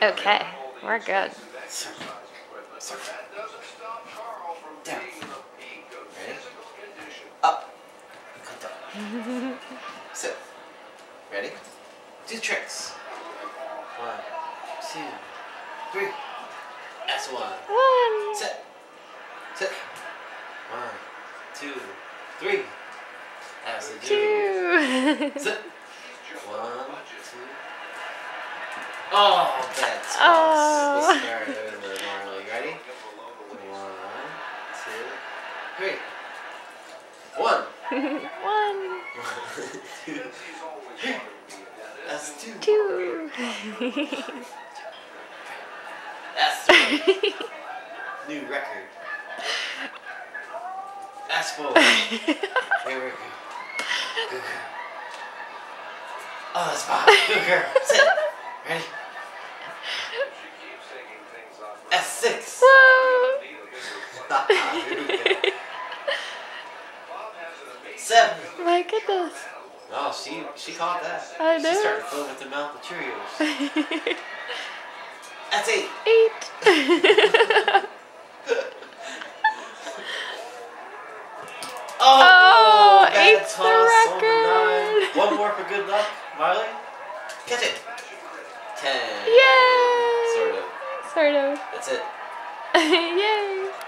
Okay, we're good. Circle. Circle. Down. Ready? Up. Sit. Ready? Do tricks. One, two, three. That's one. One, Sit. Sit. One, two, three. A two. Sit. One, two. Oh, bad toss. Oh. Let's start over normally. Ready? One, two, three. One. One, two, three. That's two. two. That's three. New record. That's four. Here we go. Good girl. Oh, that's five. Good girl. Sit. Ready? That's six. Whoa. Here we go. Seven. My goodness. Oh, she she caught that. I She know. started filling with the mouth of Cheerios. That's eight. Eight. Oh, Oh, eight's the toss on the record. One more for good luck, Marlee. Catch it. Ten. Yay. Sort of. That's it. Yay.